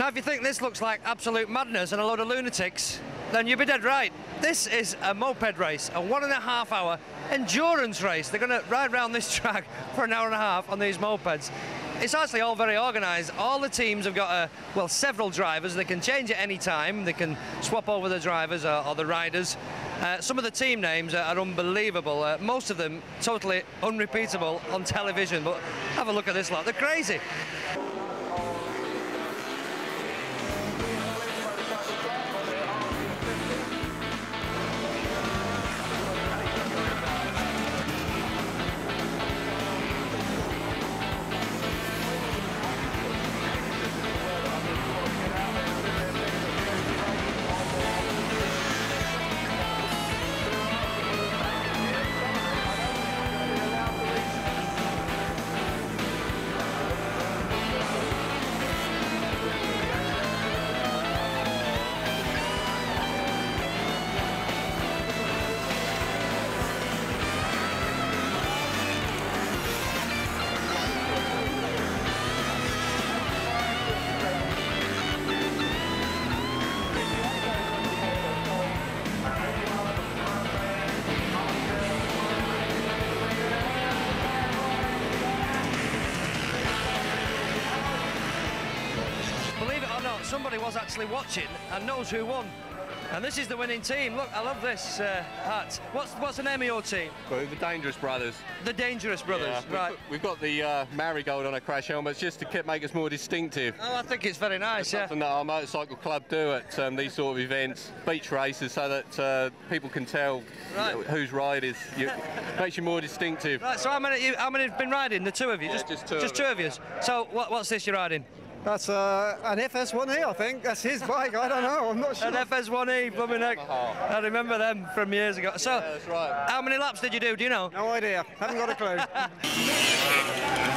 Now, if you think this looks like absolute madness and a load of lunatics, then you'd be dead right. This is a moped race, a one and a half hour endurance race. They're going to ride around this track for an hour and a half on these mopeds. It's actually all very organised. All the teams have got, a, well, several drivers. They can change at any time. They can swap over the drivers or, or the riders. Uh, some of the team names are, are unbelievable. Uh, most of them totally unrepeatable on television. But have a look at this lot. They're crazy. Somebody was actually watching and knows who won. And this is the winning team. Look, I love this uh, hat. What's what's the name of your team? Well, the Dangerous Brothers. The Dangerous Brothers, Yeah, we've right? got- We've got the uh, marigold on our crash helmets just to ke- make us more distinctive. Oh, I think it's very nice. Yeah. Something that our motorcycle club do at um, these sort of events, beach races, so that uh, people can tell Right. whose ride is. You, makes you more distinctive. Right. So how many you, how many have been riding? The two of you? Yeah, just two Just of two of you. So what, what's this you're riding? That's uh, an FS1E, I think. That's his bike. I don't know. I'm not sure. An FS1E, blooming heck. I remember them from years ago. So, Yeah, that's right. how many laps did you do? Do you know? No idea. Haven't got a clue.